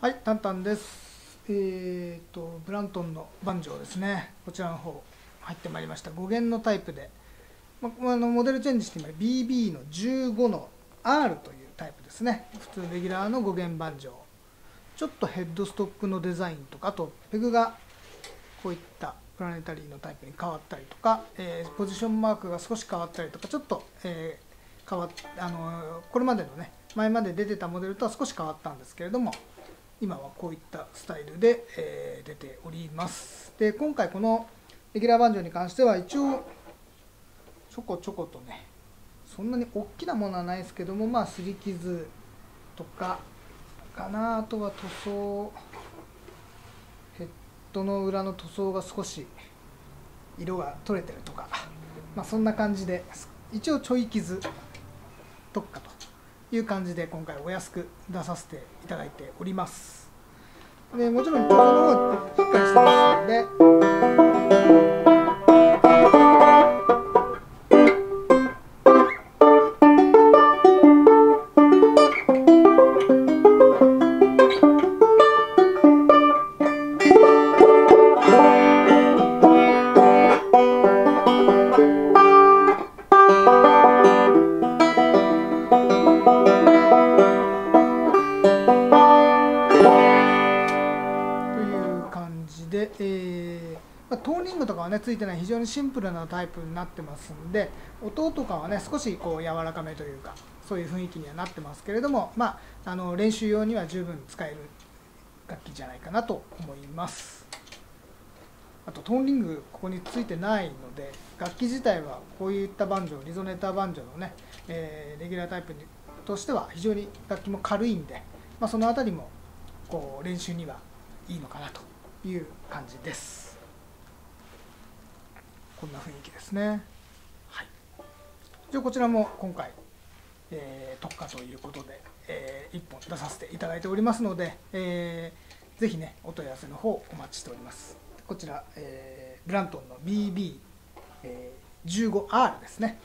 はい、タンタンです。えっ、と、ブラントンのバンジョーですね。こちらの方、入ってまいりました。5弦のタイプで、まあのモデルチェンジして今、BB の15の R というタイプですね。普通レギュラーの5弦バンジョー。ちょっとヘッドストックのデザインとか、あと、ペグがこういったプラネタリーのタイプに変わったりとか、えーポジションマークが少し変わったりとか、ちょっと、えー変わっあのこれまでのね、前まで出てたモデルとは少し変わったんですけれども、今はこういったスタイルで、えー出ております。で今回このレギュラーバンジョーに関しては一応ちょこちょことねそんなに大きなものはないですけどもまあ擦り傷とかかなあとは塗装ヘッドの裏の塗装が少し色が取れてるとかまあそんな感じで一応ちょい傷特化という感じで今回お安く出させていただいております。でもちろん曲の方しっかりしてますので。で、えーまあ、トーニングとかはねついてない非常にシンプルなタイプになってますんで音とかはね少しこう柔らかめというかそういう雰囲気にはなってますけれども、まあ、あの練習用には十分使える楽器じゃないかなと思います。あとトーンリングここについてないので楽器自体はこういったバンジョーリゾネーターバンジョーのね、えーレギュラータイプにとしては非常に楽器も軽いんで、まあ、そのあたりもこう練習にはいいのかなという感じです。こんな雰囲気ですね。はい。じゃあこちらも今回、えー特化ということで、え1本出させていただいておりますので、えーぜひねお問い合わせの方お待ちしております。こちら、えーブラントンの BB15R、えーですね。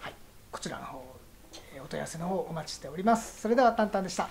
はい。こちらの方、お問い合わせの方お待ちしております。それではタンタンでした。